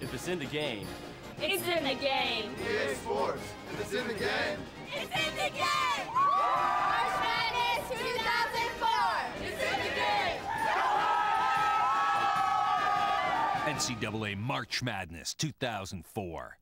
If it's in the game, It's in the game. EA Sports. If it's in the game, It's in the game. March Madness 2004. It's in the game. NCAA March Madness 2004.